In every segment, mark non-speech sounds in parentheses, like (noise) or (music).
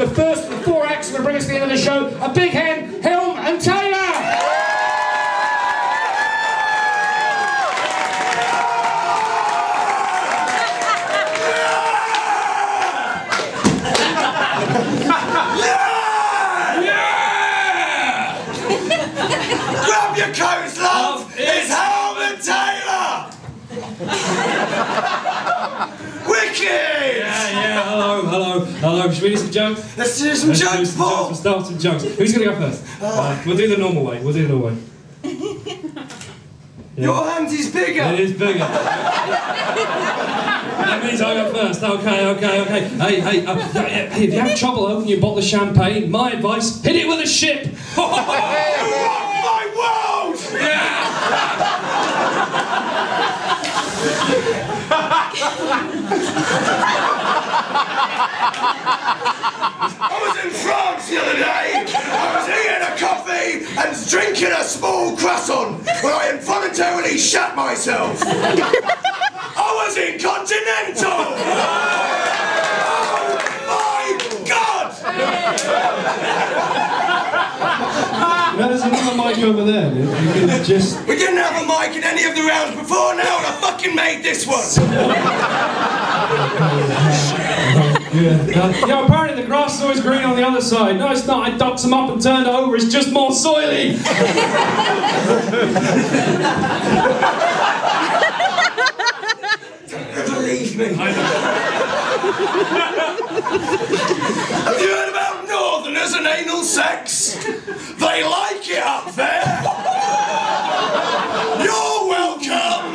the first of the four acts to bring us to the end of the show. A big hand, hello, hello. Should we do some jokes? Let's do some Let's do jokes, some jokes. Paul! We'll start some jokes. Who's going to go first? Uh, we'll do the normal way. We'll do the normal way. (laughs) Your hand is bigger! It is bigger. (laughs) that means I go first. Okay, okay, okay. Hey, hey, uh, hey, hey, if you have trouble opening your bottle of champagne, my advice, hit it with a ship. (laughs) You rock my world! I was in France the other day. I was eating a coffee and drinking a small croissant when I involuntarily shat myself. I was in Continental. Oh my God! There's another mic over there. You can just. We didn't have a mic in any of the rounds before now, and I fucking made this one. (laughs) Yeah. Uh, yeah, apparently the grass is always green on the other side. No, it's not. I dug some up and turned it over. It's just more soily. Believe me. Have you heard about Northerners and anal sex? They like it up there. You're welcome.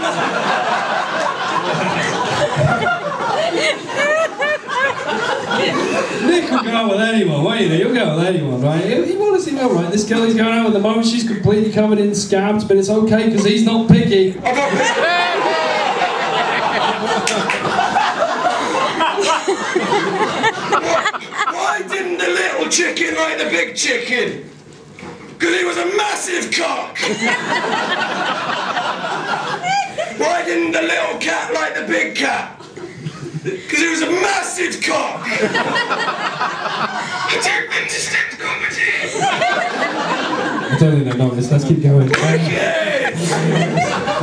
Nick will go out with anyone, won't you? You'll go with anyone, right? You, He, he honestly will, right? This girl he's going out with the moment, she's completely covered in scabs, but it's okay because he's not picky. (laughs) Why didn't the little chicken like the big chicken? Because he was a massive cock. (laughs) Why didn't the little cat like the big cat? Because it was a massive cock. (laughs) I don't understand comedy. I don't think they know this. Let's keep going. (laughs)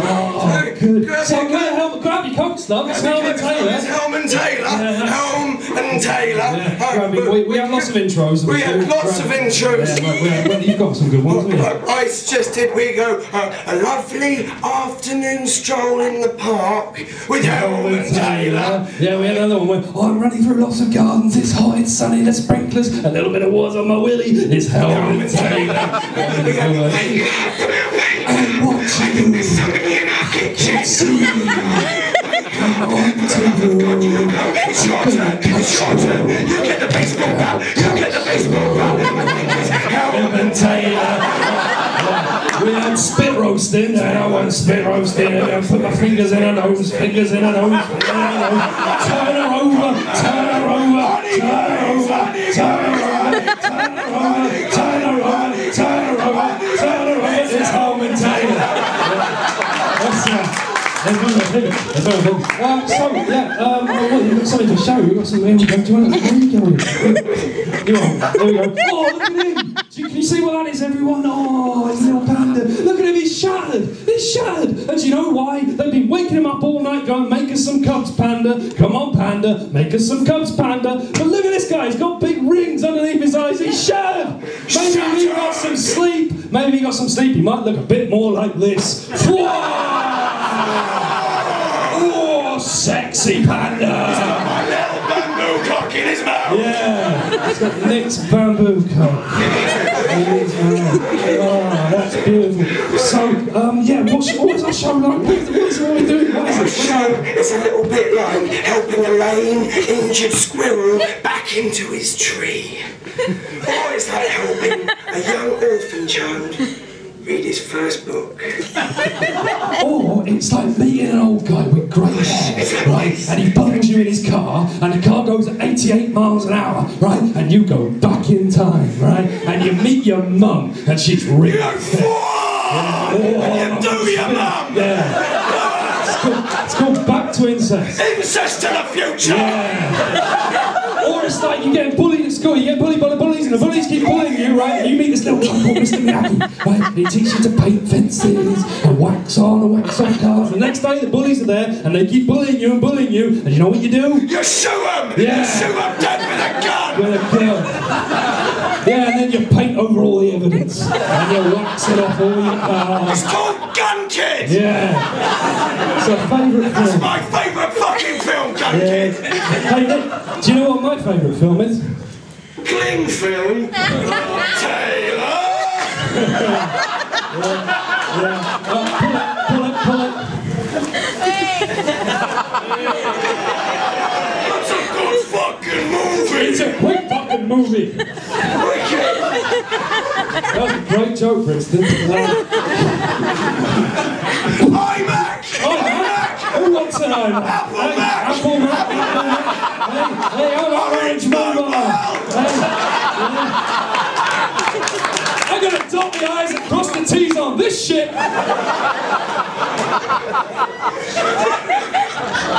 Oh, Good. Grab So your grab, help, grab your coats, love. It's Helmet It's Taylor. Helm and Taylor. Helm and Taylor. Yeah, we, we have lots of intros. We have lots of intros. Yeah, well, you've got some good ones, haven't you? I suggested we go uh, a lovely afternoon stroll in the park with Helm and Taylor. Yeah, we had another one where oh, I'm running through lots of gardens. It's hot, it's sunny, there's sprinklers, a little bit of water on my willy. It's Helmet Taylor. I'm watching you. It's your turn. It's your turn. You get the baseball bat. You get the baseball bat. And Taylor. We had spit roasting, and I went spit roasting, and I put my fingers in her nose, fingers in her nose, fingers in her nose. Turn her over, turn her over, turn her over, turn her over, turn her over, so, yeah, got something to show. Got some. Do you want to, you? You there we go. Oh, look at him. You, can you see what that is, everyone? Oh, his little panda. Look at him, he's shattered. He's shattered. And do you know why? They've been waking him up all night going, make us some cubs, panda. Come on, panda. Make us some cubs, panda. But look at this guy. He's got big rings underneath his eyes. He's shattered. Maybe he got some sleep. Maybe he got some sleep. He might look a bit more like this. Oh, sexy panda. My little bamboo cock in his mouth. Yeah, it's got Nick's bamboo coat. oh, that's beautiful. So, um, yeah, what's, what is our show like? What is, what is what are we doing? What is The it? show is a little bit like helping a lame, injured squirrel back into his tree. Or it's like helping a young orphan child read his first book. (laughs) Or oh, it's like meeting an old guy with grey hair, right? And he bundles you in his car, and the car goes at 88 miles an hour, right? And you go back in time, right? And you meet your mum, and she's really. What? You do your mum! Yeah. It's called, it's called Back to Incest. Incest to the future! Yeah. It's it's like you're getting bullied at school. You get bullied by the bullies, and the bullies keep bullying you, right? And you meet this little guy called Mr. Miyagi, right? And he teaches you to paint fences and wax on and wax off cars. The next day, the bullies are there, and they keep bullying you and bullying you. And you know what you do? You shoot him! Yeah. You shoot him dead with a gun! With a gun. Yeah, and then you paint over all the evidence, and you wax it off all your cars. It's called Gun Kid! Yeah. It's a favourite film. my favourite fucking film, Gun Yeah. Kid! Hey, do you know what my favourite film is? Cling film. (laughs) Taylor! Oh, pull it, pull it, pull it. That's a good fucking movie! It's a great fucking movie. Wicked! That was a great joke, Princeton. IMac! iMac! who wants an iMac? Apple Hey, Mac. Apple Mac. Hey, hey, I'm Orange Mobile. Hey. I'm gonna dot the I's and cross the T's on this shit.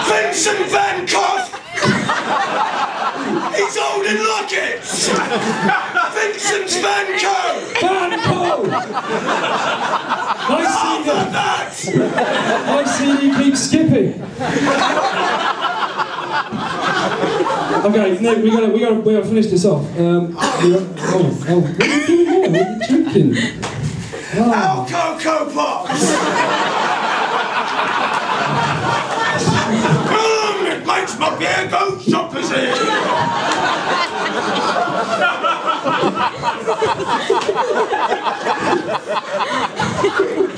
Vincent Van Gogh! He's holding lockets! Vincent Van Gogh! Van Gogh. Nice see you. That! Nice seeing you keep skipping. Okay, Nick, we gotta, we gotta, we gotta finish this off. Um, gotta- oh, oh, what are you doing here? What are you drinking? Al Coco Pops! Mmm, it makes my beer go shoppers (laughs) All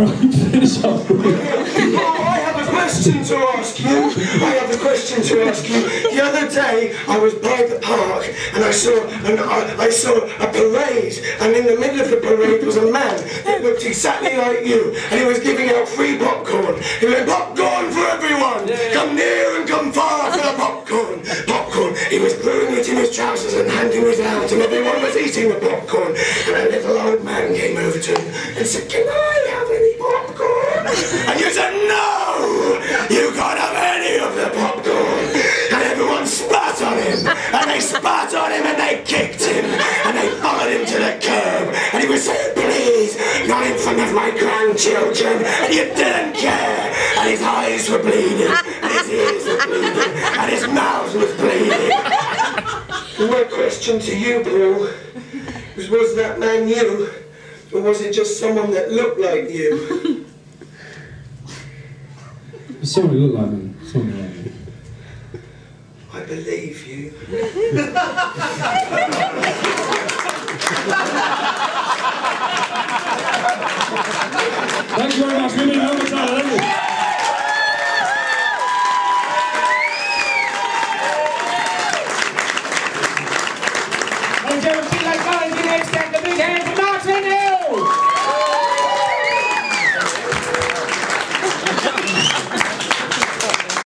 right, finish off. (laughs) Oh, I have a question to ask you. I have a question to ask you. The other day, I was by the park and I saw and I, saw a parade, and in the middle of the parade was a man that looked exactly like you, and he was giving out free popcorn. He went, "Popcorn for everyone! Come near and come far for the popcorn! Popcorn!" He was throwing it in his trousers and handing it out, and everyone was eating the popcorn. And a little old man came over to him and said, "Can I have any popcorn?" "No! You can't have any of the popcorn!" And everyone spat on him, and they spat on him, and they kicked him, and they followed him to the curb, and he was saying, "Please, not in front of my grandchildren," and you didn't care, and his eyes were bleeding, and his ears were bleeding, and his mouth was bleeding. My question to you, Paul, was was that man you, or was it just someone that looked like you? Someone who looked like me. Who like me. I believe you. Thank you very much. We've been